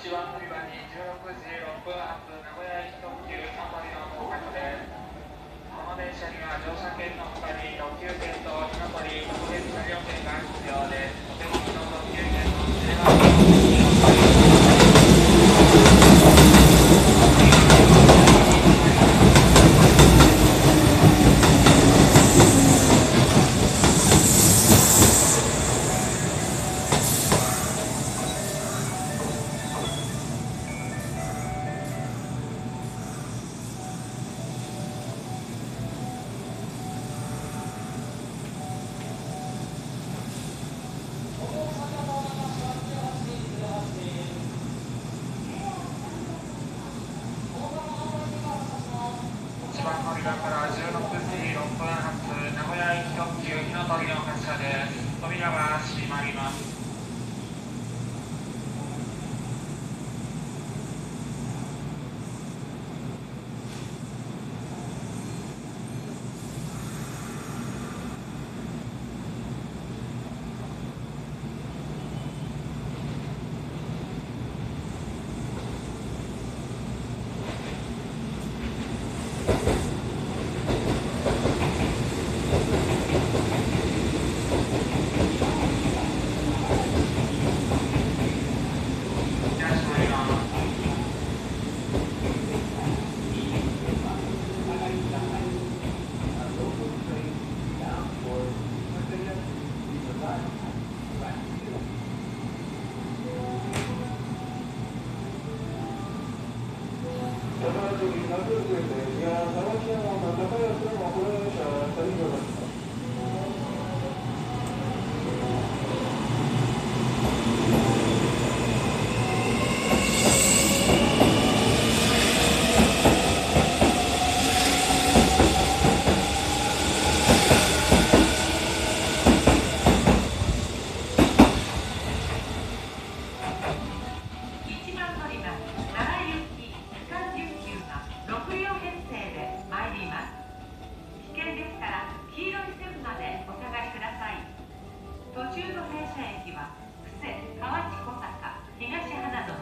1番乗り場に16時6分発名古屋駅1番乗り場から16時6分発名古屋行き特急火の鳥の発車です。扉は閉まります。1途中の停車駅は伏施河内小坂東花野